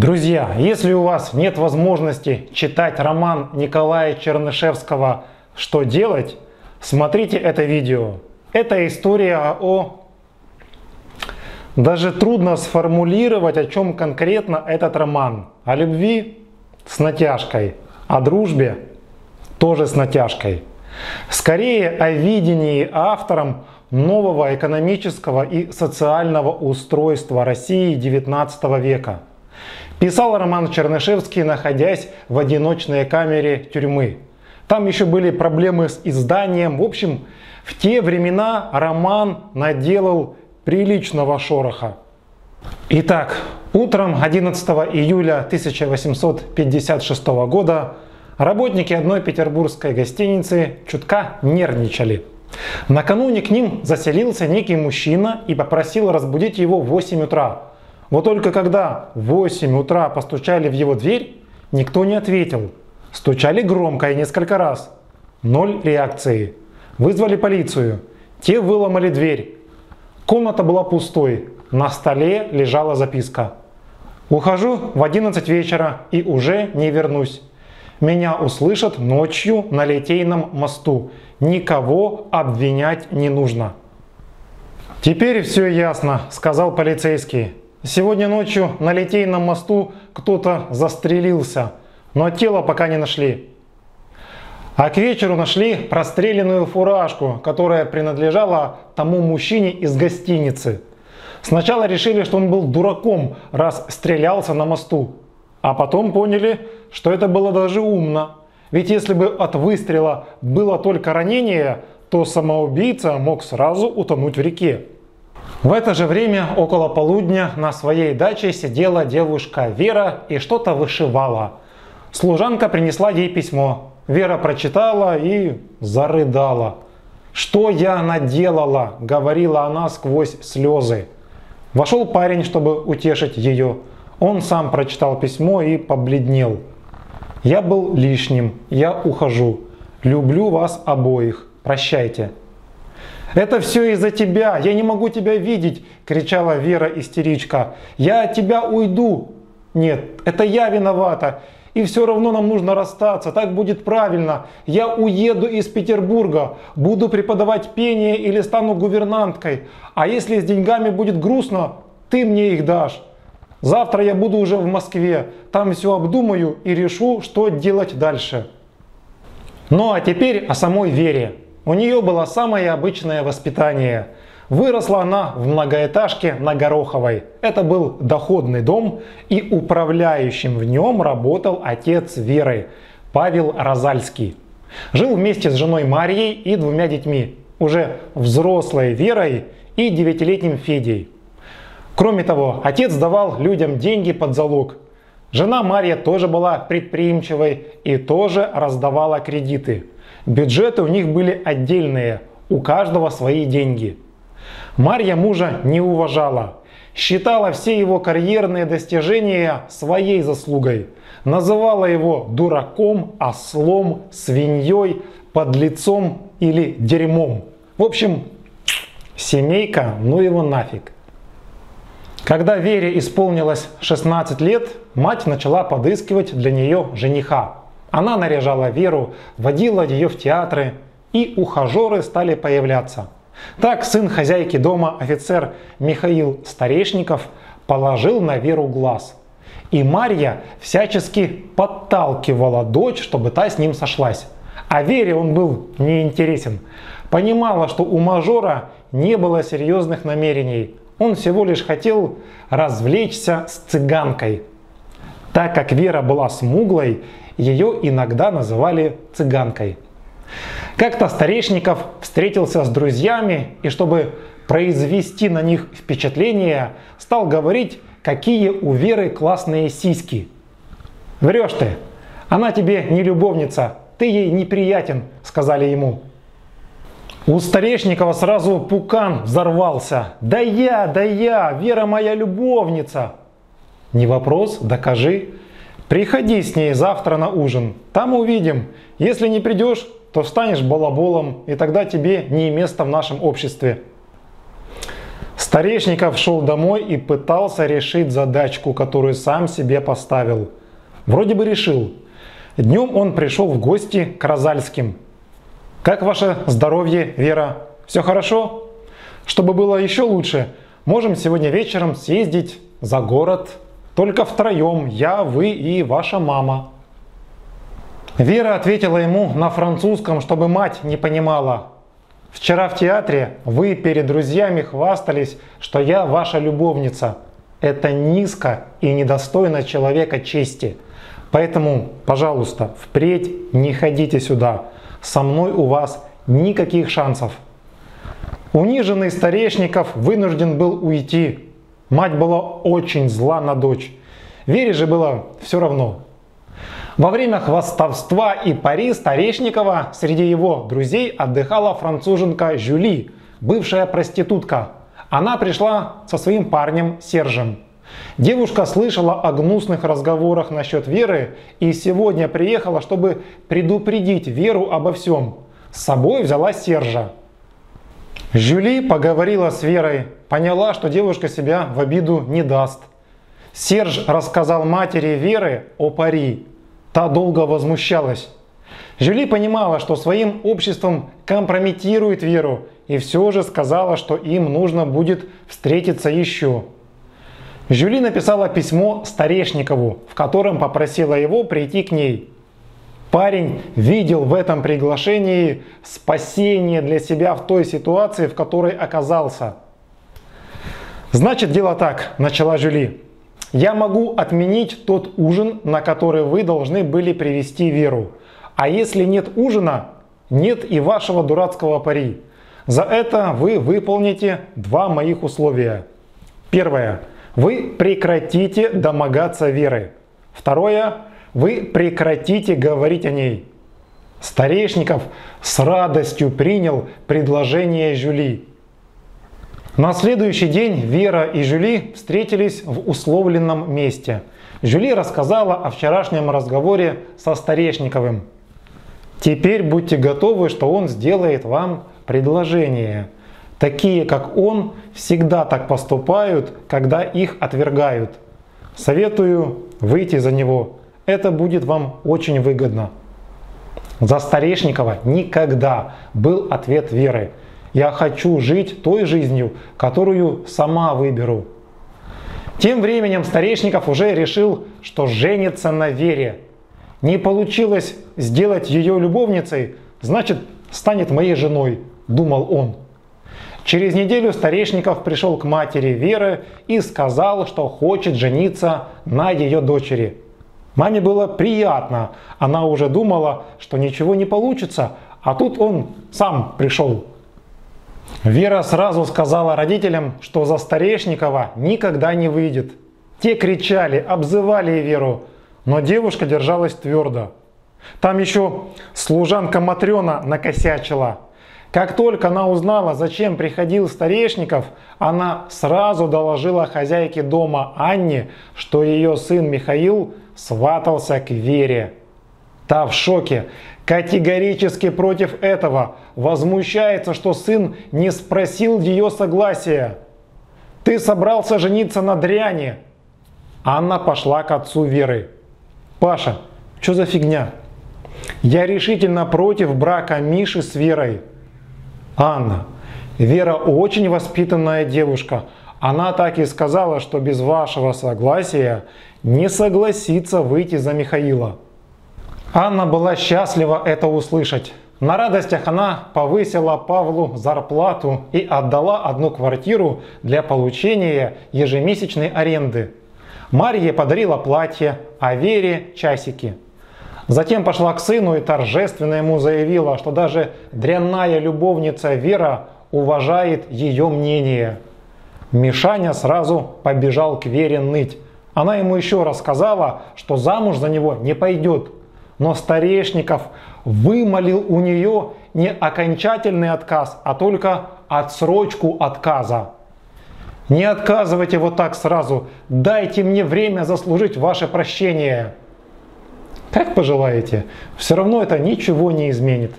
Друзья, если у вас нет возможности читать роман Николая Чернышевского «Что делать?», смотрите это видео. Это история о... Даже трудно сформулировать, о чем конкретно этот роман. О любви с натяжкой, о дружбе тоже с натяжкой. Скорее о видении автором нового экономического и социального устройства России XIX века – Писал Роман Чернышевский, находясь в одиночной камере тюрьмы. Там еще были проблемы с изданием. В общем, в те времена роман наделал приличного шороха. Итак, утром 11 июля 1856 года работники одной петербургской гостиницы чутка нервничали. Накануне к ним заселился некий мужчина и попросил разбудить его в 8 утра. Вот только когда в 8 утра постучали в его дверь, никто не ответил. Стучали громко и несколько раз. Ноль реакции. Вызвали полицию. Те выломали дверь. Комната была пустой. На столе лежала записка. Ухожу в 11 вечера и уже не вернусь. Меня услышат ночью на Литейном мосту. Никого обвинять не нужно. Теперь все ясно, сказал полицейский. Сегодня ночью на Литейном мосту кто-то застрелился, но тело пока не нашли. А к вечеру нашли простреленную фуражку, которая принадлежала тому мужчине из гостиницы. Сначала решили, что он был дураком, раз стрелялся на мосту. А потом поняли, что это было даже умно. Ведь если бы от выстрела было только ранение, то самоубийца мог сразу утонуть в реке. В это же время, около полудня, на своей даче сидела девушка Вера и что-то вышивала. Служанка принесла ей письмо. Вера прочитала и зарыдала. «Что я наделала?» – говорила она сквозь слезы. Вошел парень, чтобы утешить ее. Он сам прочитал письмо и побледнел. «Я был лишним, я ухожу. Люблю вас обоих. Прощайте». «Это все из-за тебя, я не могу тебя видеть!» – кричала Вера истеричка. «Я от тебя уйду!» «Нет, это я виновата!» И все равно нам нужно расстаться, так будет правильно. Я уеду из Петербурга, буду преподавать пение или стану гувернанткой. А если с деньгами будет грустно, ты мне их дашь. Завтра я буду уже в Москве, там все обдумаю и решу, что делать дальше. Ну а теперь о самой Вере. У нее было самое обычное воспитание. Выросла она в многоэтажке на Гороховой. Это был доходный дом, и управляющим в нем работал отец Веры, Павел Розальский. Жил вместе с женой Марией и двумя детьми, уже взрослой Верой и девятилетним Федей. Кроме того, отец давал людям деньги под залог. Жена Мария тоже была предприимчивой и тоже раздавала кредиты. Бюджеты у них были отдельные, у каждого свои деньги. Марья мужа не уважала, считала все его карьерные достижения своей заслугой, называла его дураком, ослом, свиньей, подлецом или дерьмом. В общем, семейка, ну его нафиг. Когда Вере исполнилось 16 лет, мать начала подыскивать для нее жениха. Она наряжала Веру, водила ее в театры, и ухажеры стали появляться. Так сын хозяйки дома, офицер Михаил Старешников, положил на Веру глаз. И Марья всячески подталкивала дочь, чтобы та с ним сошлась. А Вере он был неинтересен. Понимала, что у мажора не было серьезных намерений. Он всего лишь хотел развлечься с цыганкой. Так как Вера была смуглой, ее иногда называли цыганкой. Как-то Старешников встретился с друзьями и чтобы произвести на них впечатление, стал говорить, какие у Веры классные сиськи. Врешь ты, она тебе не любовница, ты ей неприятен, сказали ему. У Старешникова сразу пукан взорвался. Да я, да я, Вера моя любовница. Не вопрос, докажи. Приходи с ней завтра на ужин, там увидим. Если не придешь, то станешь балаболом, и тогда тебе не место в нашем обществе. Старешников шел домой и пытался решить задачку, которую сам себе поставил. Вроде бы решил. Днем он пришел в гости к Розальским. «Как ваше здоровье, Вера? Все хорошо? Чтобы было еще лучше, можем сегодня вечером съездить за город. Только втроем, я, вы и ваша мама». Вера ответила ему на французском, чтобы мать не понимала. Вчера в театре вы перед друзьями хвастались, что я ваша любовница. Это низко и недостойно человека чести. Поэтому, пожалуйста, впредь не ходите сюда. Со мной у вас никаких шансов. Униженный Старешников вынужден был уйти. Мать была очень зла на дочь. Вере же было все равно. Во время хвастовства и пари Старешникова среди его друзей отдыхала француженка Жюли, бывшая проститутка. Она пришла со своим парнем Сержем. Девушка слышала о гнусных разговорах насчет Веры и сегодня приехала, чтобы предупредить Веру обо всем. С собой взяла Сержа. Жюли поговорила с Верой, поняла, что девушка себя в обиду не даст. Серж рассказал матери Веры о пари Та долго возмущалась. Жюли понимала, что своим обществом компрометирует Веру, и все же сказала, что им нужно будет встретиться еще. Жюли написала письмо Старешникову, в котором попросила его прийти к ней. Парень видел в этом приглашении спасение для себя в той ситуации, в которой оказался. «Значит, дело так», – начала Жюли. Я могу отменить тот ужин, на который вы должны были привести Веру. А если нет ужина, нет и вашего дурацкого пари. За это вы выполните два моих условия. Первое. Вы прекратите домогаться Веры. Второе. Вы прекратите говорить о ней. Старешников с радостью принял предложение Жюли. На следующий день Вера и Жюли встретились в условленном месте. Жюли рассказала о вчерашнем разговоре со Старешниковым. Теперь будьте готовы, что он сделает вам предложение. Такие, как он, всегда так поступают, когда их отвергают. Советую выйти за него. Это будет вам очень выгодно. За Старешникова никогда был ответ Веры. Я хочу жить той жизнью, которую сама выберу. Тем временем Старешников уже решил, что женится на Вере. Не получилось сделать ее любовницей, значит станет моей женой, думал он. Через неделю Старешников пришел к матери Веры и сказал, что хочет жениться на ее дочери. Маме было приятно, она уже думала, что ничего не получится, а тут он сам пришел. Вера сразу сказала родителям, что за Старешникова никогда не выйдет. Те кричали, обзывали Веру, но девушка держалась твердо. Там еще служанка Матрена накосячила. Как только она узнала, зачем приходил Старешников, она сразу доложила хозяйке дома Анне, что ее сын Михаил сватался к Вере. Та в шоке, категорически против этого, возмущается, что сын не спросил ее согласия. Ты собрался жениться на дряни. Анна пошла к отцу Веры. Паша, что за фигня? Я решительно против брака Миши с Верой. Анна, Вера очень воспитанная девушка. Она так и сказала, что без вашего согласия не согласится выйти за Михаила. Анна была счастлива это услышать. На радостях она повысила Павлу зарплату и отдала одну квартиру для получения ежемесячной аренды. Марье подарила платье, а Вере часики. Затем пошла к сыну и торжественно ему заявила, что даже дрянная любовница Вера уважает ее мнение. Мишаня сразу побежал к Вере ныть. Она ему еще рассказала, что замуж за него не пойдет, но Старешников вымолил у нее не окончательный отказ, а только отсрочку отказа. Не отказывайте вот так сразу, дайте мне время заслужить ваше прощение. Как пожелаете, все равно это ничего не изменит.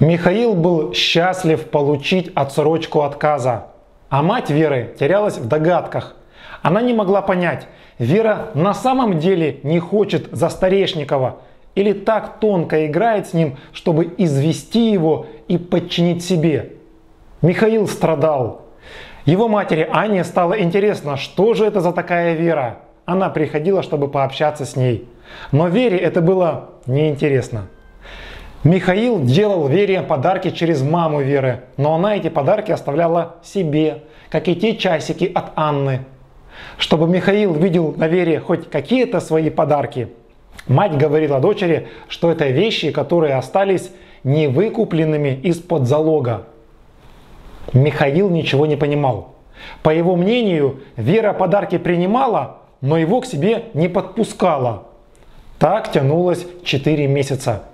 Михаил был счастлив получить отсрочку отказа. а мать Веры терялась в догадках. Она не могла понять, Вера на самом деле не хочет за Старешникова или так тонко играет с ним, чтобы извести его и подчинить себе. Михаил страдал. Его матери Ане стало интересно, что же это за такая Вера. Она приходила, чтобы пообщаться с ней. Но Вере это было неинтересно. Михаил делал Вере подарки через маму Веры, но она эти подарки оставляла себе, как и те часики от Анны. Чтобы Михаил видел на Вере хоть какие-то свои подарки, мать говорила дочери, что это вещи, которые остались невыкупленными из-под залога. Михаил ничего не понимал. По его мнению, Вера подарки принимала, но его к себе не подпускала. Так тянулось 4 месяца.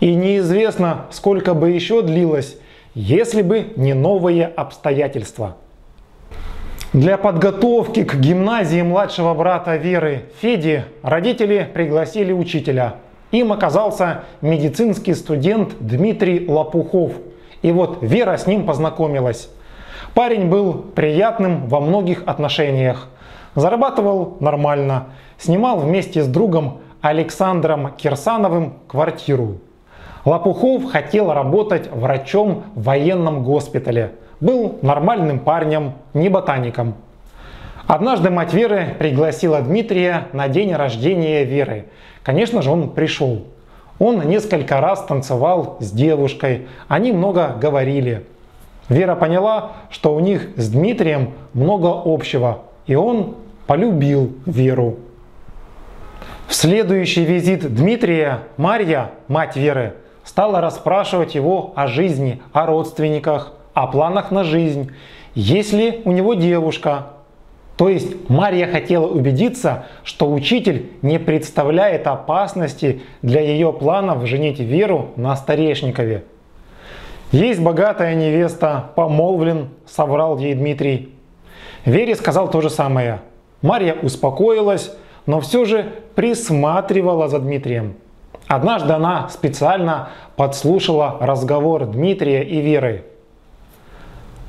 И неизвестно, сколько бы еще длилось, если бы не новые обстоятельства. Для подготовки к гимназии младшего брата Веры Феди родители пригласили учителя. Им оказался медицинский студент Дмитрий Лопухов. И вот Вера с ним познакомилась. Парень был приятным во многих отношениях. Зарабатывал нормально. Снимал вместе с другом Александром Кирсановым квартиру. Лопухов хотел работать врачом в военном госпитале. Был нормальным парнем, не ботаником. Однажды мать Веры пригласила Дмитрия на день рождения Веры. Конечно же, он пришел. Он несколько раз танцевал с девушкой, они много говорили. Вера поняла, что у них с Дмитрием много общего, и он полюбил Веру. В следующий визит Дмитрия Марья, мать Веры, стала расспрашивать его о жизни, о родственниках, о планах на жизнь, есть ли у него девушка. То есть Марья хотела убедиться, что учитель не представляет опасности для ее планов женить Веру на Старешникове. Есть богатая невеста, помолвлен, соврал ей Дмитрий. Вере сказал то же самое. Марья успокоилась, но все же присматривала за Дмитрием. Однажды она специально подслушала разговор Дмитрия и Веры.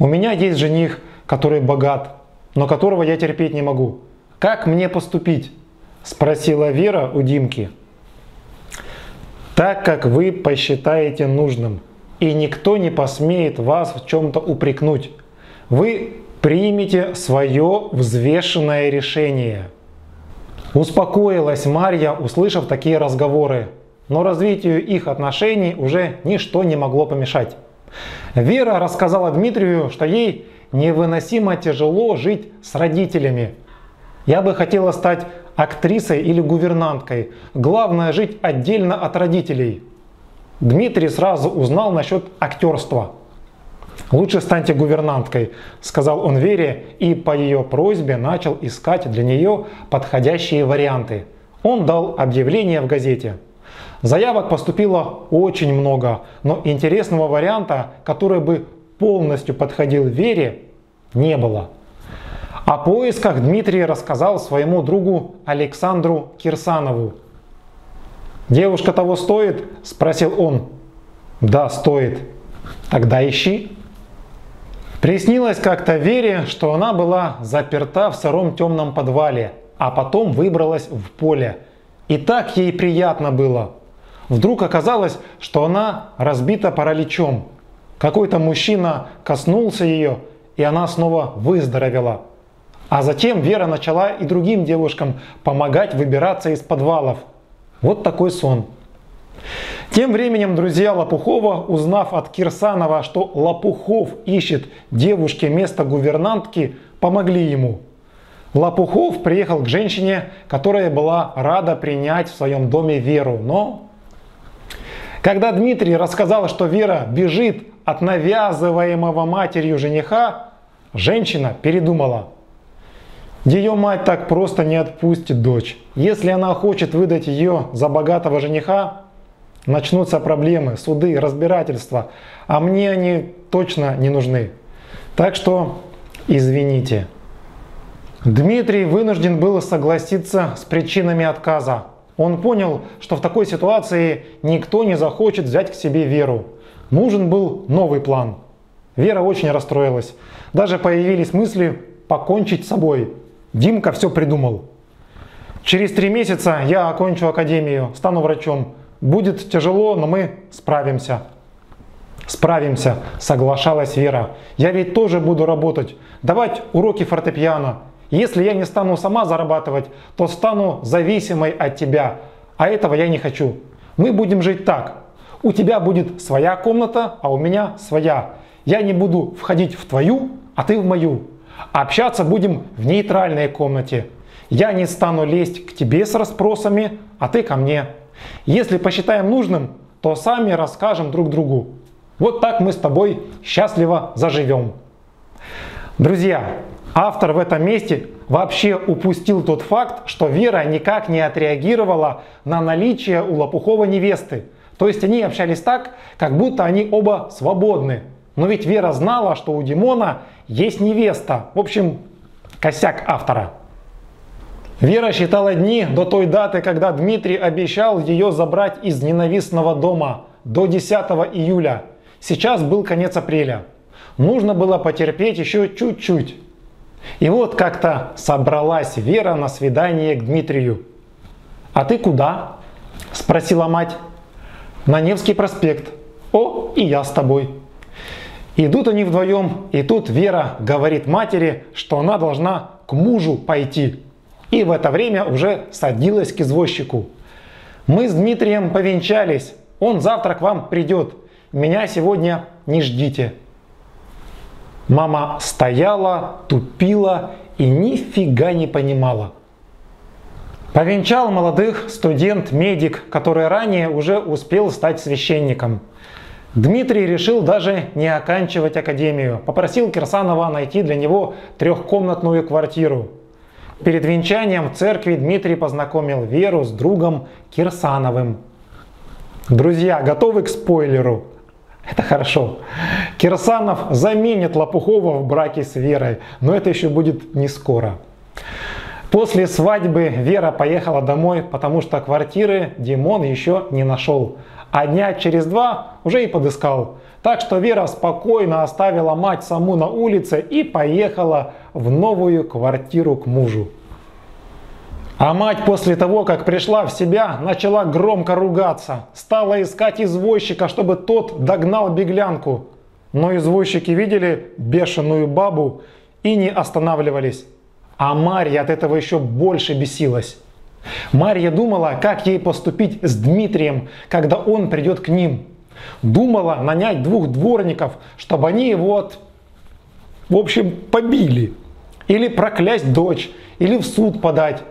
«У меня есть жених, который богат, но которого я терпеть не могу. Как мне поступить?» – спросила Вера у Димки. «Так, как вы посчитаете нужным, и никто не посмеет вас в чем-то упрекнуть. Вы примите свое взвешенное решение». Успокоилась Марья, услышав такие разговоры но развитию их отношений уже ничто не могло помешать. Вера рассказала Дмитрию, что ей невыносимо тяжело жить с родителями. Я бы хотела стать актрисой или гувернанткой. Главное жить отдельно от родителей. Дмитрий сразу узнал насчет актерства. «Лучше станьте гувернанткой», – сказал он Вере и по ее просьбе начал искать для нее подходящие варианты. Он дал объявление в газете – Заявок поступило очень много, но интересного варианта, который бы полностью подходил Вере, не было. О поисках Дмитрий рассказал своему другу Александру Кирсанову. «Девушка того стоит?» – спросил он. «Да, стоит». «Тогда ищи». Приснилось как-то Вере, что она была заперта в сыром темном подвале, а потом выбралась в поле. И так ей приятно было – Вдруг оказалось, что она разбита параличом. Какой-то мужчина коснулся ее, и она снова выздоровела. А затем Вера начала и другим девушкам помогать выбираться из подвалов. Вот такой сон. Тем временем друзья Лопухова, узнав от Кирсанова, что Лопухов ищет девушке место гувернантки, помогли ему. Лопухов приехал к женщине, которая была рада принять в своем доме Веру, но когда Дмитрий рассказал, что Вера бежит от навязываемого матерью жениха, женщина передумала. Ее мать так просто не отпустит дочь. Если она хочет выдать ее за богатого жениха, начнутся проблемы, суды, разбирательства, а мне они точно не нужны. Так что извините. Дмитрий вынужден был согласиться с причинами отказа. Он понял, что в такой ситуации никто не захочет взять к себе веру. Нужен был новый план. Вера очень расстроилась. Даже появились мысли покончить с собой. Димка все придумал. Через три месяца я окончу академию, стану врачом. Будет тяжело, но мы справимся. Справимся, соглашалась Вера. Я ведь тоже буду работать, давать уроки фортепиано. Если я не стану сама зарабатывать, то стану зависимой от тебя. А этого я не хочу. Мы будем жить так. У тебя будет своя комната, а у меня своя. Я не буду входить в твою, а ты в мою. Общаться будем в нейтральной комнате. Я не стану лезть к тебе с расспросами, а ты ко мне. Если посчитаем нужным, то сами расскажем друг другу. Вот так мы с тобой счастливо заживем. Друзья, автор в этом месте вообще упустил тот факт, что Вера никак не отреагировала на наличие у Лопухова невесты. То есть они общались так, как будто они оба свободны. Но ведь Вера знала, что у Димона есть невеста. В общем, косяк автора. Вера считала дни до той даты, когда Дмитрий обещал ее забрать из ненавистного дома до 10 июля. Сейчас был конец апреля. Нужно было потерпеть еще чуть-чуть. И вот как-то собралась Вера на свидание к Дмитрию. «А ты куда?» – спросила мать. «На Невский проспект». «О, и я с тобой». Идут они вдвоем, и тут Вера говорит матери, что она должна к мужу пойти. И в это время уже садилась к извозчику. «Мы с Дмитрием повенчались, он завтра к вам придет. Меня сегодня не ждите». Мама стояла, тупила и нифига не понимала. Повенчал молодых студент-медик, который ранее уже успел стать священником. Дмитрий решил даже не оканчивать академию. Попросил Кирсанова найти для него трехкомнатную квартиру. Перед венчанием в церкви Дмитрий познакомил Веру с другом Кирсановым. Друзья, готовы к спойлеру? Это хорошо. Кирсанов заменит Лопухова в браке с Верой, но это еще будет не скоро. После свадьбы Вера поехала домой, потому что квартиры Димон еще не нашел. А дня через два уже и подыскал. Так что Вера спокойно оставила мать саму на улице и поехала в новую квартиру к мужу. А мать после того, как пришла в себя, начала громко ругаться. Стала искать извозчика, чтобы тот догнал беглянку. Но извозчики видели бешеную бабу и не останавливались. А Марья от этого еще больше бесилась. Марья думала, как ей поступить с Дмитрием, когда он придет к ним. Думала нанять двух дворников, чтобы они его, вот, в общем, побили. Или проклясть дочь, или в суд подать.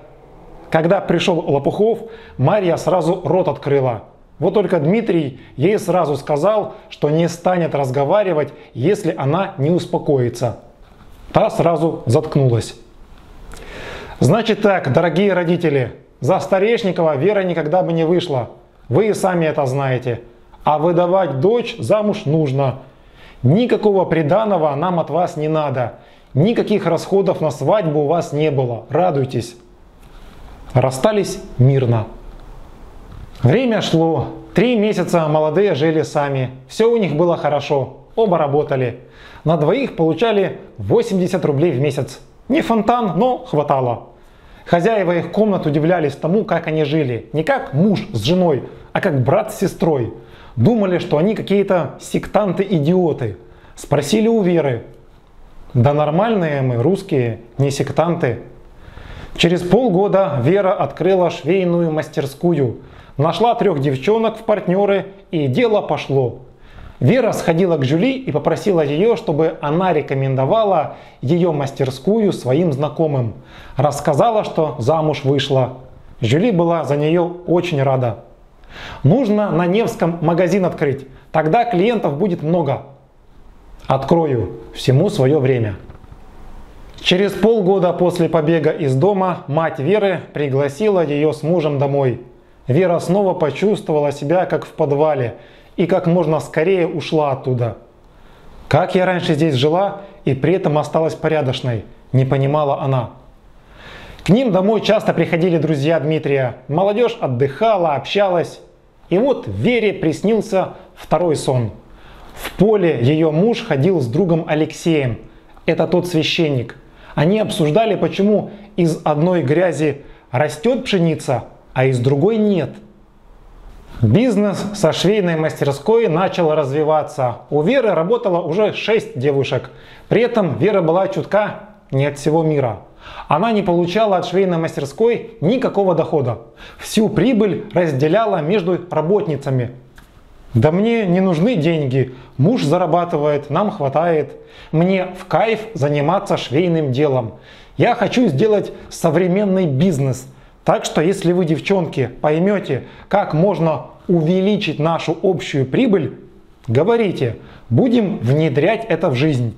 Когда пришел Лопухов, Марья сразу рот открыла. Вот только Дмитрий ей сразу сказал, что не станет разговаривать, если она не успокоится. Та сразу заткнулась. Значит так, дорогие родители, за Старешникова Вера никогда бы не вышла. Вы и сами это знаете. А выдавать дочь замуж нужно. Никакого приданого нам от вас не надо. Никаких расходов на свадьбу у вас не было. Радуйтесь. Расстались мирно. Время шло. Три месяца молодые жили сами. Все у них было хорошо. Оба работали. На двоих получали 80 рублей в месяц. Не фонтан, но хватало. Хозяева их комнат удивлялись тому, как они жили. Не как муж с женой, а как брат с сестрой. Думали, что они какие-то сектанты-идиоты. Спросили у Веры. Да нормальные мы, русские, не сектанты. Через полгода Вера открыла швейную мастерскую, нашла трех девчонок в партнеры и дело пошло. Вера сходила к Жюли и попросила ее, чтобы она рекомендовала ее мастерскую своим знакомым. Рассказала, что замуж вышла. Жюли была за нее очень рада. Нужно на Невском магазин открыть, тогда клиентов будет много. Открою, всему свое время. Через полгода после побега из дома мать Веры пригласила ее с мужем домой. Вера снова почувствовала себя как в подвале и как можно скорее ушла оттуда. Как я раньше здесь жила и при этом осталась порядочной, не понимала она. К ним домой часто приходили друзья Дмитрия. Молодежь отдыхала, общалась. И вот Вере приснился второй сон. В поле ее муж ходил с другом Алексеем. Это тот священник. Они обсуждали, почему из одной грязи растет пшеница, а из другой нет. Бизнес со швейной мастерской начал развиваться. У Веры работало уже 6 девушек. При этом Вера была чутка не от всего мира. Она не получала от швейной мастерской никакого дохода. Всю прибыль разделяла между работницами. Да мне не нужны деньги, муж зарабатывает, нам хватает. Мне в кайф заниматься швейным делом. Я хочу сделать современный бизнес. Так что если вы, девчонки, поймете, как можно увеличить нашу общую прибыль, говорите, будем внедрять это в жизнь.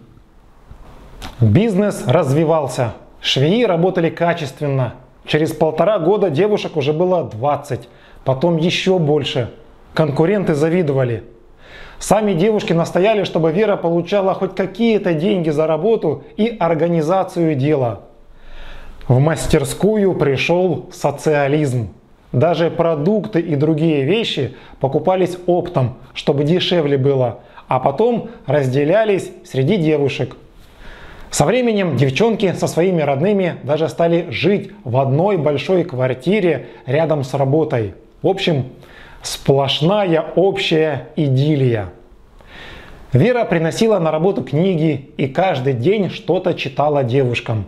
Бизнес развивался. Швеи работали качественно. Через полтора года девушек уже было 20, потом еще больше. Конкуренты завидовали. Сами девушки настояли, чтобы Вера получала хоть какие-то деньги за работу и организацию дела. В мастерскую пришел социализм. Даже продукты и другие вещи покупались оптом, чтобы дешевле было, а потом разделялись среди девушек. Со временем девчонки со своими родными даже стали жить в одной большой квартире рядом с работой. В общем, сплошная общая идиллия. Вера приносила на работу книги и каждый день что-то читала девушкам.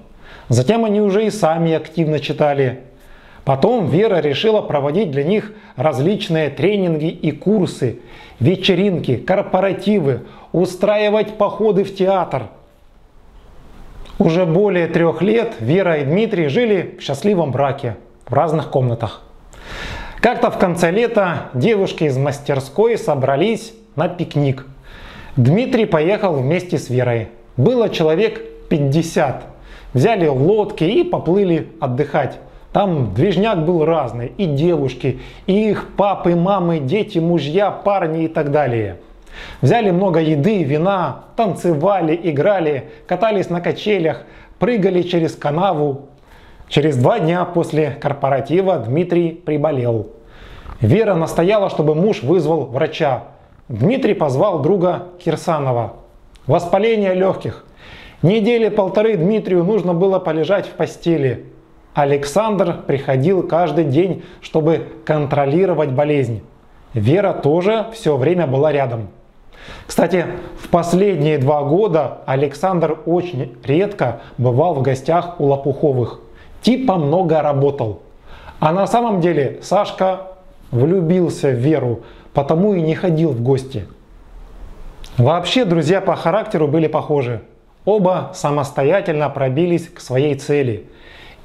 Затем они уже и сами активно читали. Потом Вера решила проводить для них различные тренинги и курсы, вечеринки, корпоративы, устраивать походы в театр – уже более трех лет Вера и Дмитрий жили в счастливом браке в разных комнатах. Как-то в конце лета девушки из мастерской собрались на пикник. Дмитрий поехал вместе с Верой. Было человек 50. Взяли лодки и поплыли отдыхать. Там движняк был разный. И девушки, и их папы, мамы, дети, мужья, парни и так далее. Взяли много еды, вина, танцевали, играли, катались на качелях, прыгали через канаву. Через два дня после корпоратива Дмитрий приболел. Вера настояла, чтобы муж вызвал врача. Дмитрий позвал друга Кирсанова. Воспаление легких. Недели полторы Дмитрию нужно было полежать в постели. Александр приходил каждый день, чтобы контролировать болезнь. Вера тоже все время была рядом. Кстати, в последние два года Александр очень редко бывал в гостях у Лопуховых. Типа много работал. А на самом деле Сашка влюбился в Веру, потому и не ходил в гости. Вообще друзья по характеру были похожи. Оба самостоятельно пробились к своей цели.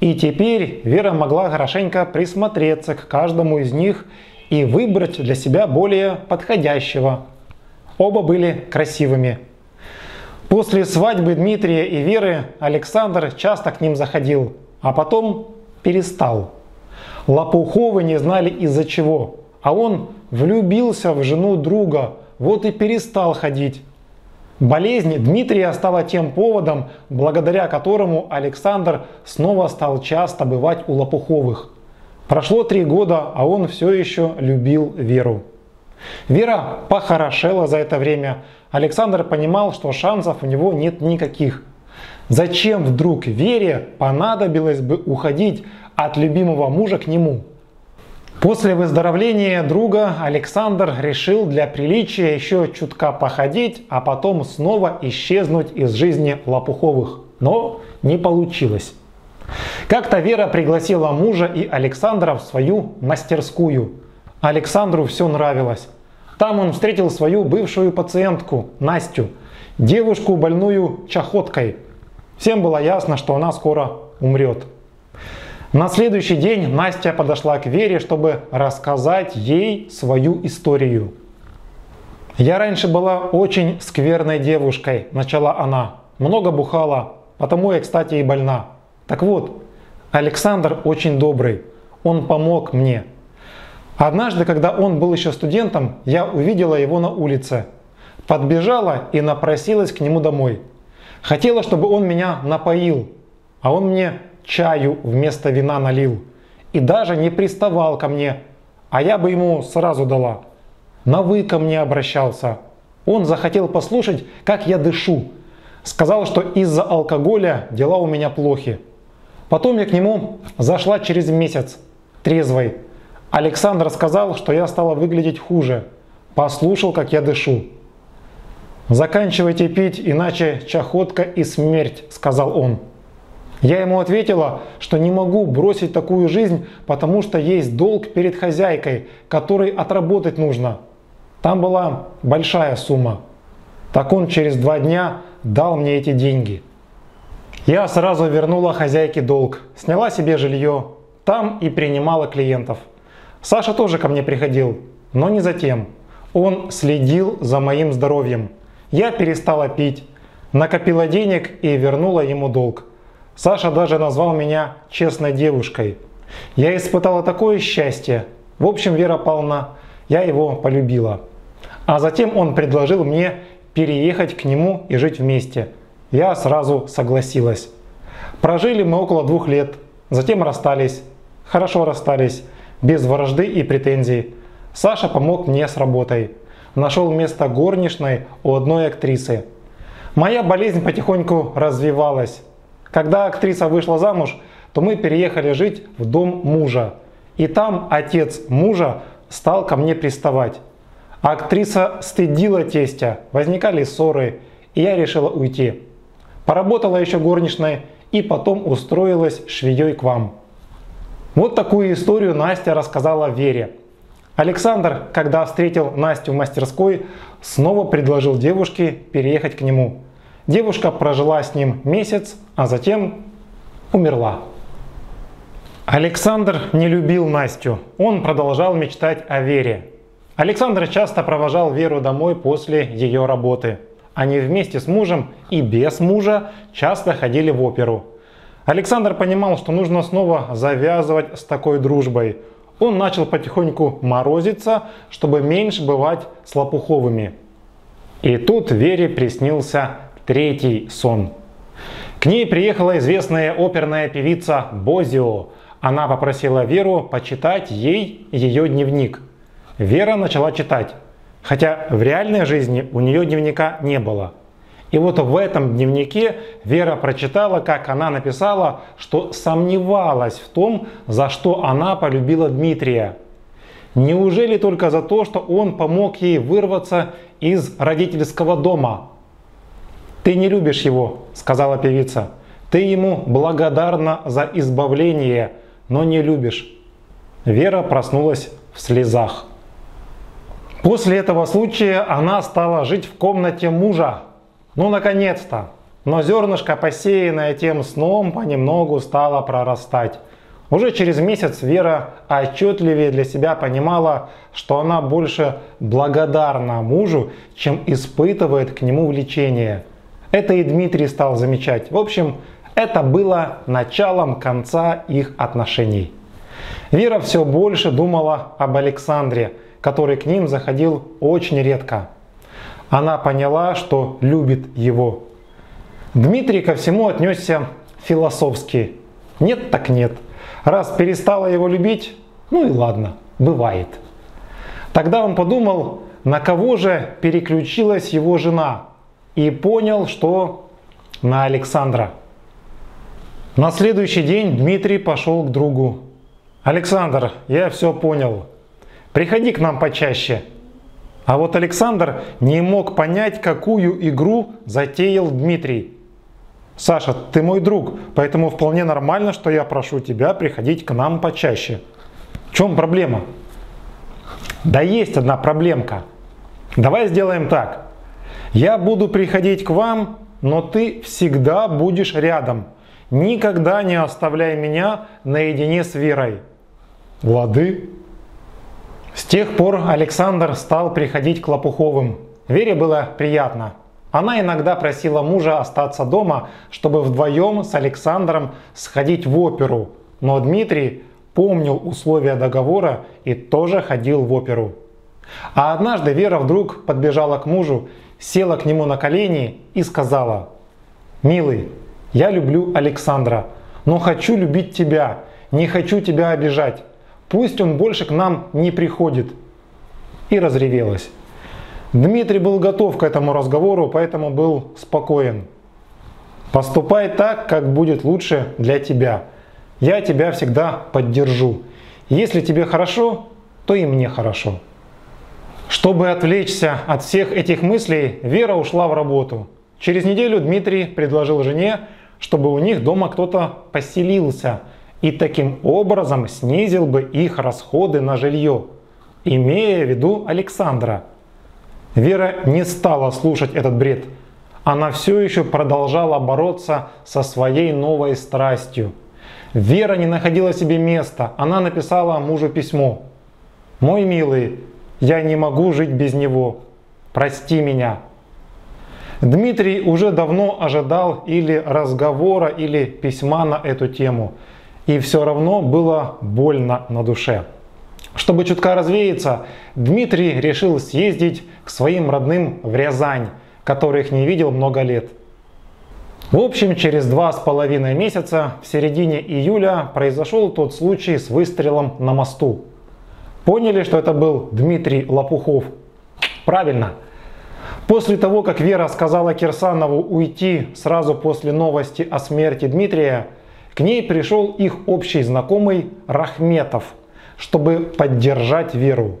И теперь Вера могла хорошенько присмотреться к каждому из них и выбрать для себя более подходящего, Оба были красивыми. После свадьбы Дмитрия и Веры Александр часто к ним заходил, а потом перестал. Лопуховы не знали из-за чего, а он влюбился в жену друга, вот и перестал ходить. Болезнь Дмитрия стала тем поводом, благодаря которому Александр снова стал часто бывать у Лопуховых. Прошло три года, а он все еще любил Веру. Вера похорошела за это время. Александр понимал, что шансов у него нет никаких. Зачем вдруг Вере понадобилось бы уходить от любимого мужа к нему? После выздоровления друга Александр решил для приличия еще чутка походить, а потом снова исчезнуть из жизни Лопуховых. Но не получилось. Как-то Вера пригласила мужа и Александра в свою мастерскую. Александру все нравилось. Там он встретил свою бывшую пациентку Настю, девушку больную чахоткой. Всем было ясно, что она скоро умрет. На следующий день Настя подошла к Вере, чтобы рассказать ей свою историю. «Я раньше была очень скверной девушкой», – начала она. «Много бухала, потому я, кстати, и больна. Так вот, Александр очень добрый. Он помог мне. Однажды, когда он был еще студентом, я увидела его на улице. Подбежала и напросилась к нему домой. Хотела, чтобы он меня напоил, а он мне чаю вместо вина налил. И даже не приставал ко мне, а я бы ему сразу дала. На «вы» ко мне обращался. Он захотел послушать, как я дышу. Сказал, что из-за алкоголя дела у меня плохи. Потом я к нему зашла через месяц, трезвой. Александр сказал, что я стала выглядеть хуже. Послушал, как я дышу. «Заканчивайте пить, иначе чахотка и смерть», — сказал он. Я ему ответила, что не могу бросить такую жизнь, потому что есть долг перед хозяйкой, который отработать нужно. Там была большая сумма. Так он через два дня дал мне эти деньги. Я сразу вернула хозяйке долг, сняла себе жилье, там и принимала клиентов. Саша тоже ко мне приходил, но не затем. Он следил за моим здоровьем. Я перестала пить, накопила денег и вернула ему долг. Саша даже назвал меня честной девушкой. Я испытала такое счастье. В общем, Вера Павловна, я его полюбила. А затем он предложил мне переехать к нему и жить вместе. Я сразу согласилась. Прожили мы около двух лет, затем расстались. Хорошо расстались, без вражды и претензий. Саша помог мне с работой. Нашел место горничной у одной актрисы. Моя болезнь потихоньку развивалась. Когда актриса вышла замуж, то мы переехали жить в дом мужа. И там отец мужа стал ко мне приставать. А актриса стыдила тестя, возникали ссоры, и я решила уйти. Поработала еще горничной и потом устроилась швеей к вам. Вот такую историю Настя рассказала Вере. Александр, когда встретил Настю в мастерской, снова предложил девушке переехать к нему – Девушка прожила с ним месяц, а затем умерла. Александр не любил Настю. Он продолжал мечтать о Вере. Александр часто провожал Веру домой после ее работы. Они вместе с мужем и без мужа часто ходили в оперу. Александр понимал, что нужно снова завязывать с такой дружбой. Он начал потихоньку морозиться, чтобы меньше бывать с Лопуховыми. И тут Вере приснился Третий сон. К ней приехала известная оперная певица Бозио. Она попросила Веру почитать ей ее дневник. Вера начала читать, хотя в реальной жизни у нее дневника не было. И вот в этом дневнике Вера прочитала, как она написала, что сомневалась в том, за что она полюбила Дмитрия. Неужели только за то, что он помог ей вырваться из родительского дома, «Ты не любишь его», — сказала певица. «Ты ему благодарна за избавление, но не любишь». Вера проснулась в слезах. После этого случая она стала жить в комнате мужа. Ну, наконец-то! Но зернышко, посеянное тем сном, понемногу стало прорастать. Уже через месяц Вера отчетливее для себя понимала, что она больше благодарна мужу, чем испытывает к нему влечение – это и Дмитрий стал замечать. В общем, это было началом конца их отношений. Вера все больше думала об Александре, который к ним заходил очень редко. Она поняла, что любит его. Дмитрий ко всему отнесся философски. Нет так нет. Раз перестала его любить, ну и ладно, бывает. Тогда он подумал, на кого же переключилась его жена – и понял, что на Александра. На следующий день Дмитрий пошел к другу. Александр, я все понял. Приходи к нам почаще. А вот Александр не мог понять, какую игру затеял Дмитрий. Саша, ты мой друг, поэтому вполне нормально, что я прошу тебя приходить к нам почаще. В чем проблема? Да есть одна проблемка. Давай сделаем так. Я буду приходить к вам, но ты всегда будешь рядом. Никогда не оставляй меня наедине с Верой. Лады? С тех пор Александр стал приходить к Лопуховым. Вере было приятно. Она иногда просила мужа остаться дома, чтобы вдвоем с Александром сходить в оперу. Но Дмитрий помнил условия договора и тоже ходил в оперу. А однажды Вера вдруг подбежала к мужу села к нему на колени и сказала, «Милый, я люблю Александра, но хочу любить тебя, не хочу тебя обижать. Пусть он больше к нам не приходит». И разревелась. Дмитрий был готов к этому разговору, поэтому был спокоен. Поступай так, как будет лучше для тебя. Я тебя всегда поддержу. Если тебе хорошо, то и мне хорошо. Чтобы отвлечься от всех этих мыслей, Вера ушла в работу. Через неделю Дмитрий предложил жене, чтобы у них дома кто-то поселился и таким образом снизил бы их расходы на жилье, имея в виду Александра. Вера не стала слушать этот бред. Она все еще продолжала бороться со своей новой страстью. Вера не находила себе места. Она написала мужу письмо. «Мой милый, я не могу жить без него. Прости меня». Дмитрий уже давно ожидал или разговора, или письма на эту тему. И все равно было больно на душе. Чтобы чутка развеяться, Дмитрий решил съездить к своим родным в Рязань, которых не видел много лет. В общем, через два с половиной месяца, в середине июля, произошел тот случай с выстрелом на мосту. Поняли, что это был Дмитрий Лопухов? Правильно. После того, как Вера сказала Кирсанову уйти сразу после новости о смерти Дмитрия, к ней пришел их общий знакомый Рахметов, чтобы поддержать Веру.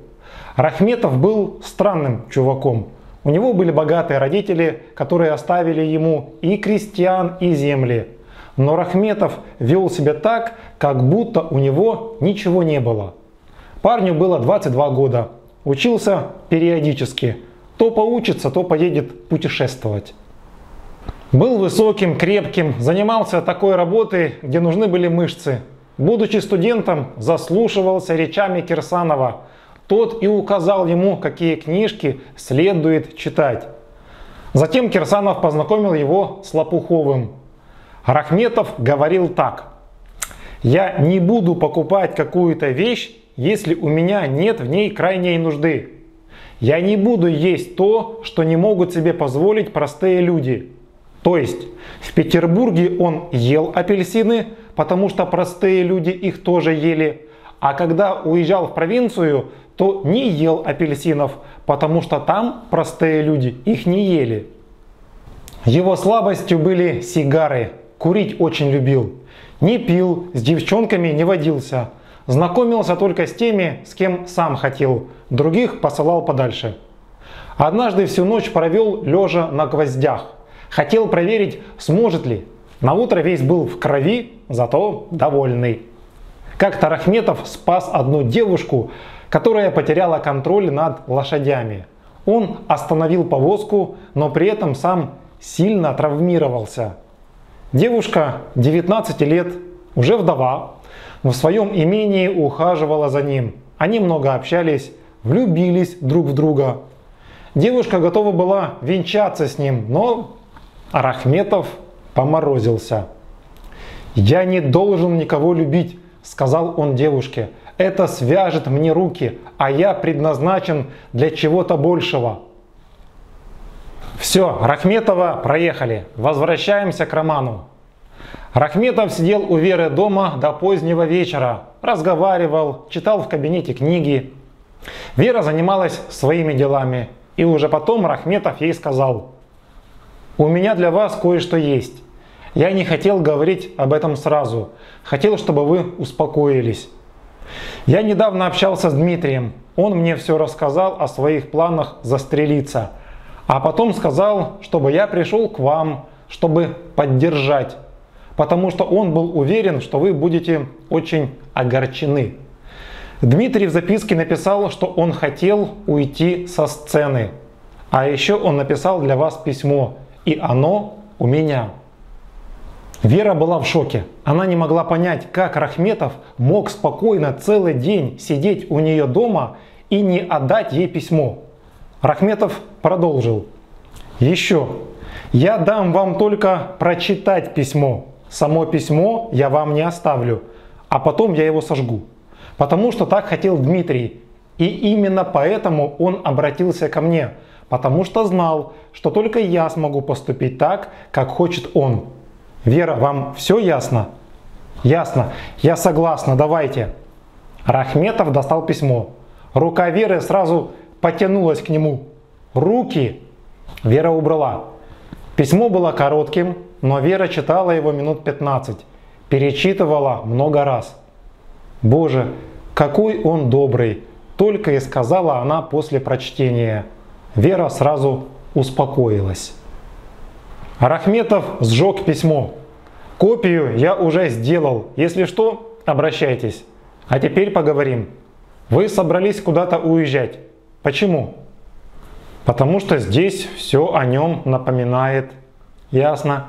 Рахметов был странным чуваком. У него были богатые родители, которые оставили ему и крестьян, и земли. Но Рахметов вел себя так, как будто у него ничего не было. Парню было 22 года. Учился периодически. То поучится, то поедет путешествовать. Был высоким, крепким, занимался такой работой, где нужны были мышцы. Будучи студентом, заслушивался речами Кирсанова – тот и указал ему, какие книжки следует читать. Затем Кирсанов познакомил его с Лопуховым. Рахметов говорил так. «Я не буду покупать какую-то вещь, если у меня нет в ней крайней нужды. Я не буду есть то, что не могут себе позволить простые люди. То есть в Петербурге он ел апельсины, потому что простые люди их тоже ели. А когда уезжал в провинцию, то не ел апельсинов, потому что там простые люди их не ели. Его слабостью были сигары, курить очень любил. Не пил, с девчонками не водился. Знакомился только с теми, с кем сам хотел, других посылал подальше. Однажды всю ночь провел лежа на гвоздях. Хотел проверить, сможет ли. На утро весь был в крови, зато довольный. Как-то Рахметов спас одну девушку, которая потеряла контроль над лошадями. Он остановил повозку, но при этом сам сильно травмировался. Девушка 19 лет, уже вдова, в своем имении ухаживала за ним. Они много общались, влюбились друг в друга. Девушка готова была венчаться с ним, но Арахметов поморозился. «Я не должен никого любить», — сказал он девушке это свяжет мне руки, а я предназначен для чего-то большего. Все, Рахметова проехали. Возвращаемся к роману. Рахметов сидел у Веры дома до позднего вечера, разговаривал, читал в кабинете книги. Вера занималась своими делами, и уже потом Рахметов ей сказал, «У меня для вас кое-что есть. Я не хотел говорить об этом сразу, хотел, чтобы вы успокоились. Я недавно общался с Дмитрием. Он мне все рассказал о своих планах застрелиться. А потом сказал, чтобы я пришел к вам, чтобы поддержать. Потому что он был уверен, что вы будете очень огорчены. Дмитрий в записке написал, что он хотел уйти со сцены. А еще он написал для вас письмо. И оно у меня. Вера была в шоке. Она не могла понять, как Рахметов мог спокойно целый день сидеть у нее дома и не отдать ей письмо. Рахметов продолжил. Еще. Я дам вам только прочитать письмо. Само письмо я вам не оставлю, а потом я его сожгу. Потому что так хотел Дмитрий. И именно поэтому он обратился ко мне, потому что знал, что только я смогу поступить так, как хочет он. Вера, вам все ясно? Ясно. Я согласна, давайте. Рахметов достал письмо. Рука Веры сразу потянулась к нему. руки!» Вера убрала. Письмо было коротким, но Вера читала его минут 15, перечитывала много раз. «Боже, какой он добрый!» Только и сказала она после прочтения. Вера сразу успокоилась. Рахметов сжег письмо. Копию я уже сделал. Если что, обращайтесь. А теперь поговорим. Вы собрались куда-то уезжать. Почему? Потому что здесь все о нем напоминает. Ясно.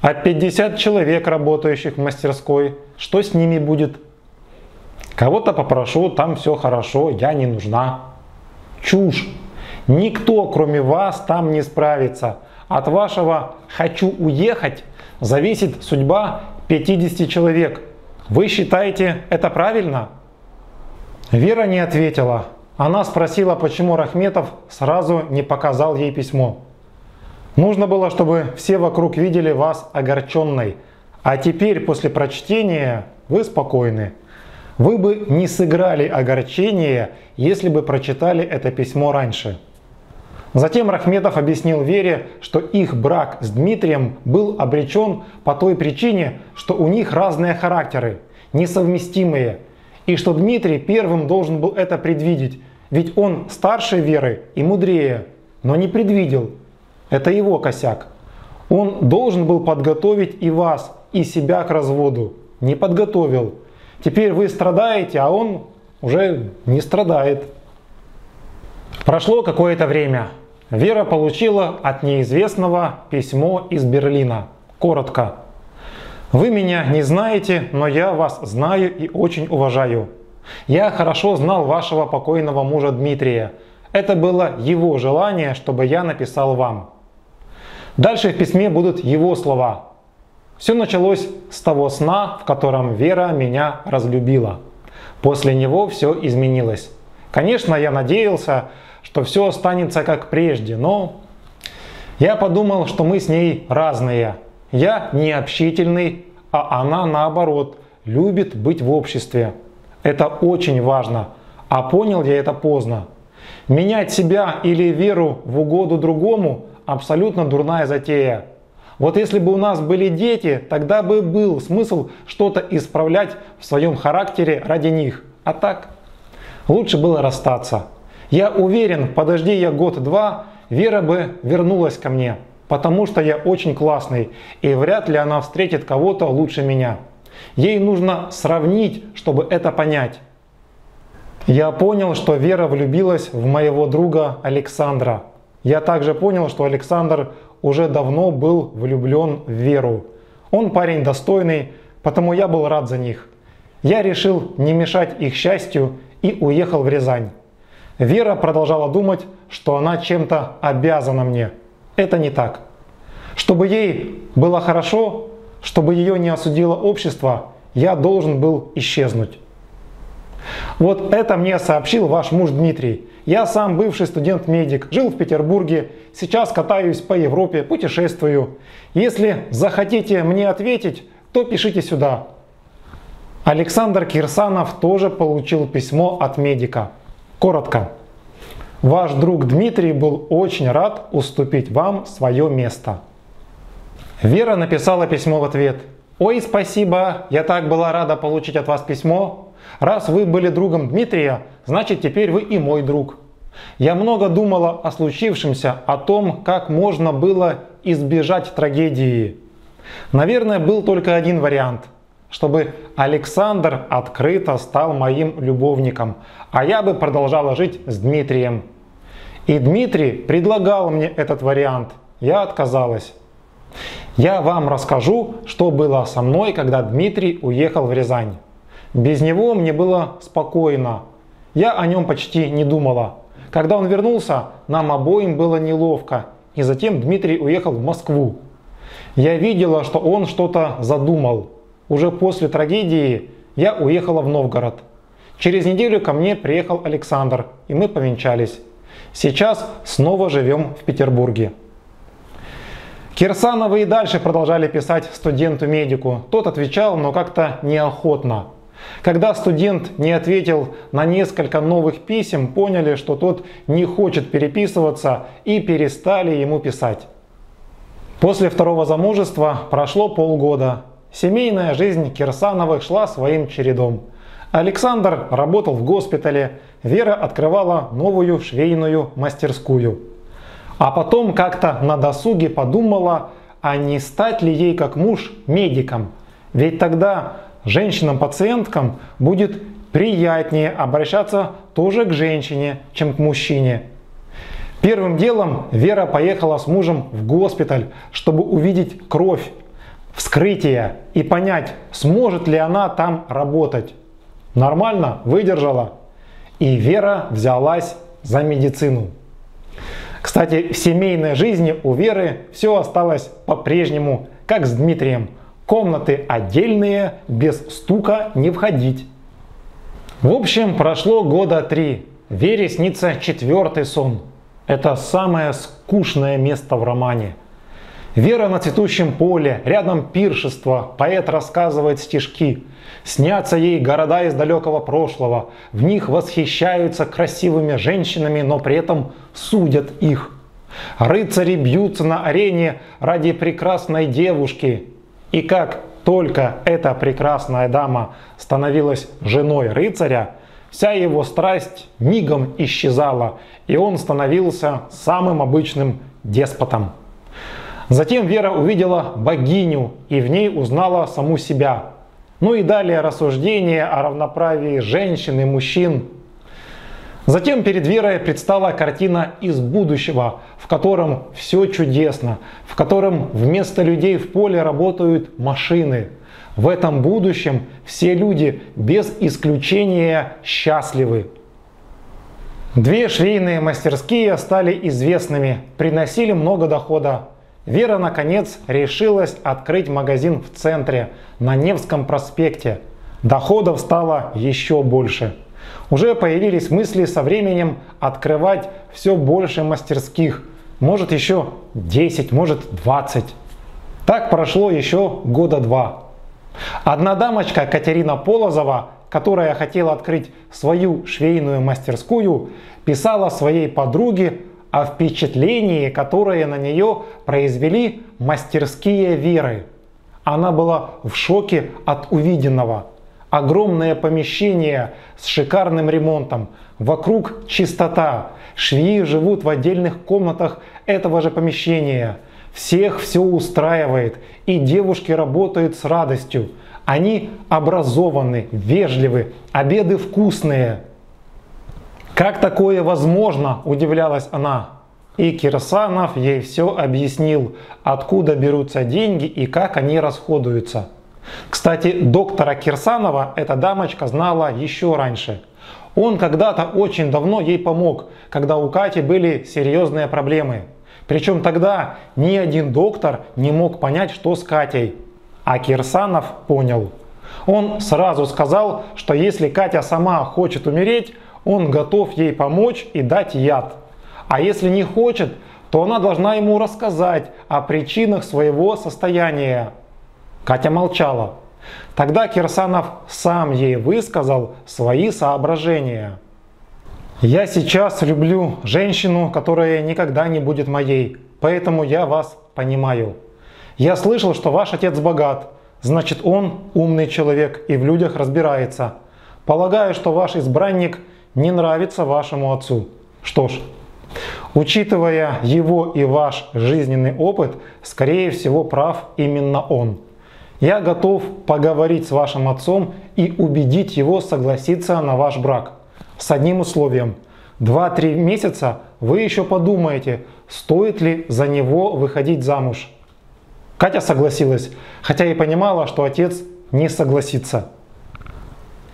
А 50 человек, работающих в мастерской, что с ними будет? Кого-то попрошу, там все хорошо, я не нужна. Чушь. Никто, кроме вас, там не справится. От вашего «хочу уехать» зависит судьба 50 человек. Вы считаете это правильно? Вера не ответила. Она спросила, почему Рахметов сразу не показал ей письмо. Нужно было, чтобы все вокруг видели вас огорченной. А теперь, после прочтения, вы спокойны. Вы бы не сыграли огорчение, если бы прочитали это письмо раньше. Затем Рахметов объяснил Вере, что их брак с Дмитрием был обречен по той причине, что у них разные характеры, несовместимые, и что Дмитрий первым должен был это предвидеть, ведь он старше Веры и мудрее, но не предвидел. Это его косяк. Он должен был подготовить и вас, и себя к разводу. Не подготовил. Теперь вы страдаете, а он уже не страдает. Прошло какое-то время. Вера получила от неизвестного письмо из Берлина. Коротко. Вы меня не знаете, но я вас знаю и очень уважаю. Я хорошо знал вашего покойного мужа Дмитрия. Это было его желание, чтобы я написал вам. Дальше в письме будут его слова. Все началось с того сна, в котором Вера меня разлюбила. После него все изменилось. Конечно, я надеялся, что все останется как прежде, но я подумал, что мы с ней разные. Я не общительный, а она наоборот, любит быть в обществе. Это очень важно. А понял я это поздно. Менять себя или веру в угоду другому – абсолютно дурная затея. Вот если бы у нас были дети, тогда бы был смысл что-то исправлять в своем характере ради них. А так, лучше было расстаться. Я уверен, подожди я год-два, Вера бы вернулась ко мне, потому что я очень классный, и вряд ли она встретит кого-то лучше меня. Ей нужно сравнить, чтобы это понять. Я понял, что Вера влюбилась в моего друга Александра. Я также понял, что Александр уже давно был влюблен в Веру. Он парень достойный, потому я был рад за них. Я решил не мешать их счастью и уехал в Рязань. Вера продолжала думать, что она чем-то обязана мне. Это не так. Чтобы ей было хорошо, чтобы ее не осудило общество, я должен был исчезнуть. Вот это мне сообщил ваш муж Дмитрий. Я сам бывший студент-медик, жил в Петербурге, сейчас катаюсь по Европе, путешествую. Если захотите мне ответить, то пишите сюда. Александр Кирсанов тоже получил письмо от медика. Коротко. Ваш друг Дмитрий был очень рад уступить вам свое место. Вера написала письмо в ответ. Ой, спасибо, я так была рада получить от вас письмо. Раз вы были другом Дмитрия, значит теперь вы и мой друг. Я много думала о случившемся, о том, как можно было избежать трагедии. Наверное, был только один вариант, чтобы Александр открыто стал моим любовником, а я бы продолжала жить с Дмитрием. И Дмитрий предлагал мне этот вариант. Я отказалась. Я вам расскажу, что было со мной, когда Дмитрий уехал в Рязань. Без него мне было спокойно. Я о нем почти не думала. Когда он вернулся, нам обоим было неловко. И затем Дмитрий уехал в Москву. Я видела, что он что-то задумал. Уже после трагедии я уехала в Новгород. Через неделю ко мне приехал Александр, и мы повенчались. Сейчас снова живем в Петербурге. Кирсановы и дальше продолжали писать студенту-медику. Тот отвечал, но как-то неохотно. Когда студент не ответил на несколько новых писем, поняли, что тот не хочет переписываться и перестали ему писать. После второго замужества прошло полгода. Семейная жизнь Кирсановых шла своим чередом. Александр работал в госпитале, Вера открывала новую швейную мастерскую. А потом как-то на досуге подумала, а не стать ли ей как муж медиком. Ведь тогда женщинам-пациенткам будет приятнее обращаться тоже к женщине, чем к мужчине. Первым делом Вера поехала с мужем в госпиталь, чтобы увидеть кровь, вскрытие и понять, сможет ли она там работать. Нормально, выдержала. И Вера взялась за медицину. Кстати, в семейной жизни у Веры все осталось по-прежнему, как с Дмитрием. Комнаты отдельные, без стука не входить. В общем, прошло года три. Вере снится четвертый сон. Это самое скучное место в романе. Вера на цветущем поле, рядом пиршество, поэт рассказывает стишки. Снятся ей города из далекого прошлого, в них восхищаются красивыми женщинами, но при этом судят их. Рыцари бьются на арене ради прекрасной девушки. И как только эта прекрасная дама становилась женой рыцаря, вся его страсть мигом исчезала, и он становился самым обычным деспотом. Затем Вера увидела богиню и в ней узнала саму себя. Ну и далее рассуждения о равноправии женщин и мужчин. Затем перед Верой предстала картина из будущего, в котором все чудесно, в котором вместо людей в поле работают машины. В этом будущем все люди без исключения счастливы. Две швейные мастерские стали известными, приносили много дохода. Вера, наконец, решилась открыть магазин в центре, на Невском проспекте. Доходов стало еще больше. Уже появились мысли со временем открывать все больше мастерских. Может еще 10, может 20. Так прошло еще года два. Одна дамочка Катерина Полозова, которая хотела открыть свою швейную мастерскую, писала своей подруге о впечатлении, которое на нее произвели мастерские Веры. Она была в шоке от увиденного. Огромное помещение с шикарным ремонтом, вокруг чистота, швеи живут в отдельных комнатах этого же помещения. Всех все устраивает, и девушки работают с радостью. Они образованы, вежливы, обеды вкусные. Как такое возможно, удивлялась она. И Кирсанов ей все объяснил, откуда берутся деньги и как они расходуются. Кстати, доктора Кирсанова эта дамочка знала еще раньше. Он когда-то очень давно ей помог, когда у Кати были серьезные проблемы. Причем тогда ни один доктор не мог понять, что с Катей. А Кирсанов понял. Он сразу сказал, что если Катя сама хочет умереть, он готов ей помочь и дать яд. А если не хочет, то она должна ему рассказать о причинах своего состояния. Катя молчала. Тогда Кирсанов сам ей высказал свои соображения. «Я сейчас люблю женщину, которая никогда не будет моей, поэтому я вас понимаю. Я слышал, что ваш отец богат, значит он умный человек и в людях разбирается. Полагаю, что ваш избранник – не нравится вашему отцу. Что ж, учитывая его и ваш жизненный опыт, скорее всего прав именно он. Я готов поговорить с вашим отцом и убедить его согласиться на ваш брак. С одним условием. 2-3 месяца вы еще подумаете, стоит ли за него выходить замуж. Катя согласилась, хотя и понимала, что отец не согласится.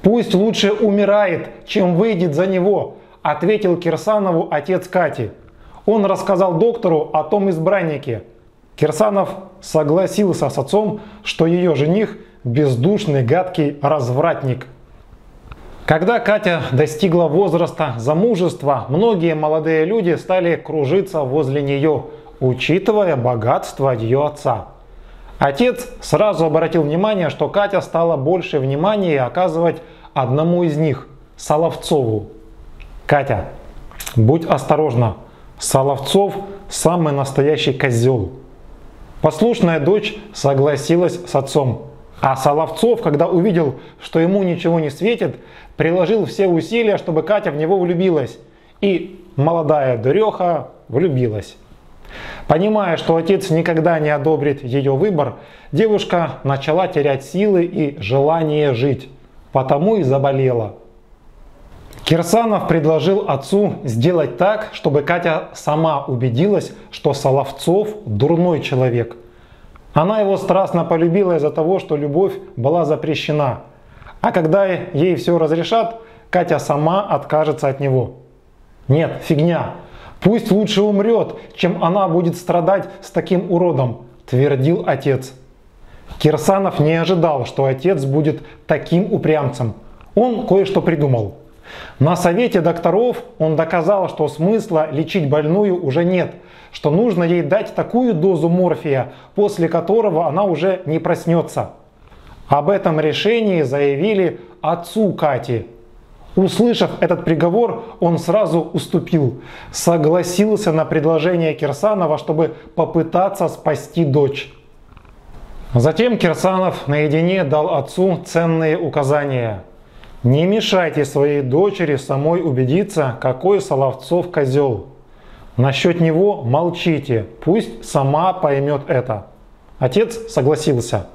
Пусть лучше умирает, чем выйдет за него, ответил Кирсанову отец Кати. Он рассказал доктору о том избраннике. Кирсанов согласился с отцом, что ее жених бездушный гадкий развратник. Когда Катя достигла возраста замужества, многие молодые люди стали кружиться возле нее, учитывая богатство ее отца. Отец сразу обратил внимание, что Катя стала больше внимания оказывать одному из них, Соловцову. Катя, будь осторожна, Соловцов самый настоящий козел. Послушная дочь согласилась с отцом. А Соловцов, когда увидел, что ему ничего не светит, приложил все усилия, чтобы Катя в него влюбилась. И молодая дуреха влюбилась. Понимая, что отец никогда не одобрит ее выбор, девушка начала терять силы и желание жить, потому и заболела. Кирсанов предложил отцу сделать так, чтобы Катя сама убедилась, что Соловцов дурной человек. Она его страстно полюбила из-за того, что любовь была запрещена. А когда ей все разрешат, Катя сама откажется от него. Нет, фигня. Пусть лучше умрет, чем она будет страдать с таким уродом, твердил отец. Кирсанов не ожидал, что отец будет таким упрямцем. Он кое-что придумал. На совете докторов он доказал, что смысла лечить больную уже нет, что нужно ей дать такую дозу морфия, после которого она уже не проснется. Об этом решении заявили отцу Кати, Услышав этот приговор, он сразу уступил, согласился на предложение Кирсанова, чтобы попытаться спасти дочь. Затем Кирсанов наедине дал отцу ценные указания. Не мешайте своей дочери самой убедиться, какой Соловцов козел. Насчет него молчите, пусть сама поймет это. Отец согласился.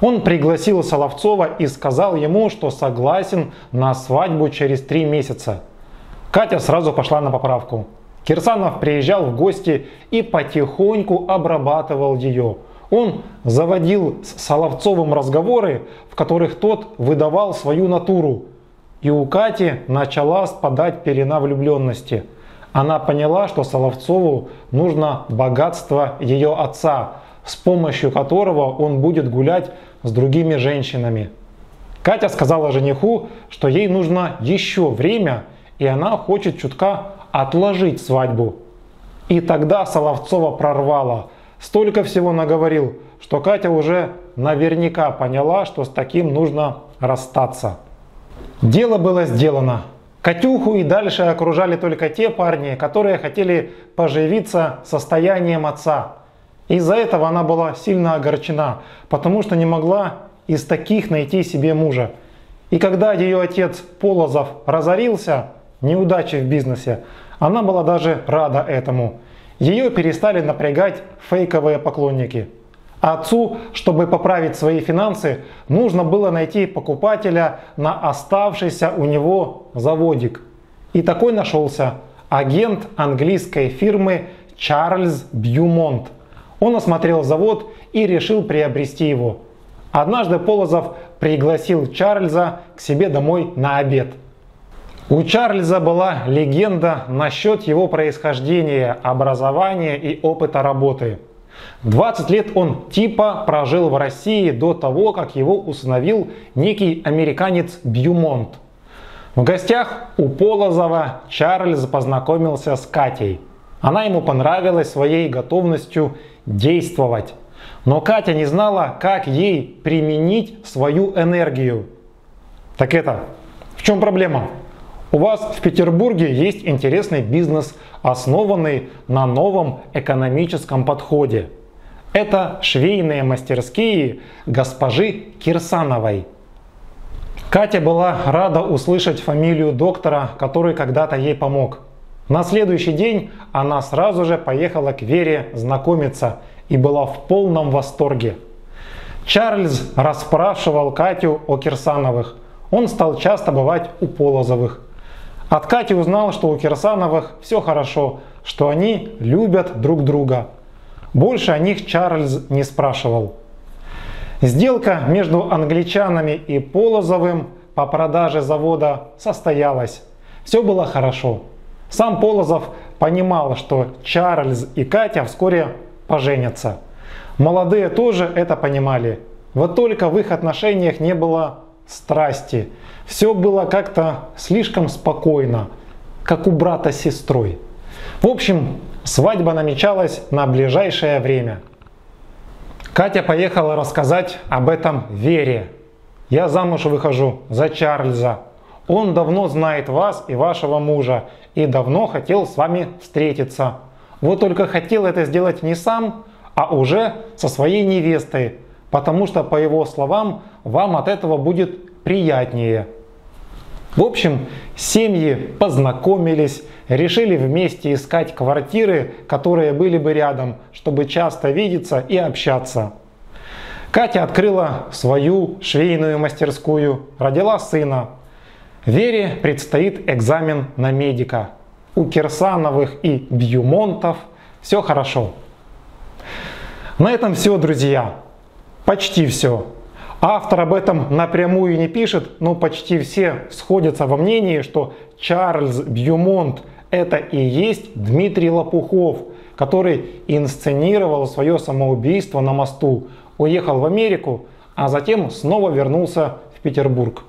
Он пригласил Соловцова и сказал ему, что согласен на свадьбу через три месяца. Катя сразу пошла на поправку. Кирсанов приезжал в гости и потихоньку обрабатывал ее. Он заводил с Соловцовым разговоры, в которых тот выдавал свою натуру. И у Кати начала спадать пелена влюбленности. Она поняла, что Соловцову нужно богатство ее отца, с помощью которого он будет гулять с другими женщинами. Катя сказала жениху, что ей нужно еще время, и она хочет чутка отложить свадьбу. И тогда Соловцова прорвала. Столько всего наговорил, что Катя уже наверняка поняла, что с таким нужно расстаться. Дело было сделано. Катюху и дальше окружали только те парни, которые хотели поживиться состоянием отца. Из-за этого она была сильно огорчена, потому что не могла из таких найти себе мужа. И когда ее отец Полозов разорился, неудачи в бизнесе, она была даже рада этому. Ее перестали напрягать фейковые поклонники. А отцу, чтобы поправить свои финансы, нужно было найти покупателя на оставшийся у него заводик. И такой нашелся агент английской фирмы Чарльз Бьюмонт – он осмотрел завод и решил приобрести его. Однажды Полозов пригласил Чарльза к себе домой на обед. У Чарльза была легенда насчет его происхождения, образования и опыта работы. 20 лет он типа прожил в России до того, как его установил некий американец Бьюмонт. В гостях у Полозова Чарльз познакомился с Катей. Она ему понравилась своей готовностью действовать. Но Катя не знала, как ей применить свою энергию. Так это, в чем проблема? У вас в Петербурге есть интересный бизнес, основанный на новом экономическом подходе. Это швейные мастерские госпожи Кирсановой. Катя была рада услышать фамилию доктора, который когда-то ей помог. На следующий день она сразу же поехала к Вере знакомиться и была в полном восторге. Чарльз расспрашивал Катю о Кирсановых. Он стал часто бывать у Полозовых. От Кати узнал, что у Кирсановых все хорошо, что они любят друг друга. Больше о них Чарльз не спрашивал. Сделка между англичанами и Полозовым по продаже завода состоялась. Все было хорошо. Сам Полозов понимал, что Чарльз и Катя вскоре поженятся. Молодые тоже это понимали. Вот только в их отношениях не было страсти. Все было как-то слишком спокойно, как у брата с сестрой. В общем, свадьба намечалась на ближайшее время. Катя поехала рассказать об этом Вере. Я замуж выхожу за Чарльза. Он давно знает вас и вашего мужа и давно хотел с вами встретиться. Вот только хотел это сделать не сам, а уже со своей невестой, потому что, по его словам, вам от этого будет приятнее. В общем, семьи познакомились, решили вместе искать квартиры, которые были бы рядом, чтобы часто видеться и общаться. Катя открыла свою швейную мастерскую, родила сына. Вере предстоит экзамен на медика. У Кирсановых и Бьюмонтов все хорошо. На этом все, друзья. Почти все. Автор об этом напрямую не пишет, но почти все сходятся во мнении, что Чарльз Бьюмонт это и есть Дмитрий Лопухов, который инсценировал свое самоубийство на мосту, уехал в Америку, а затем снова вернулся в Петербург.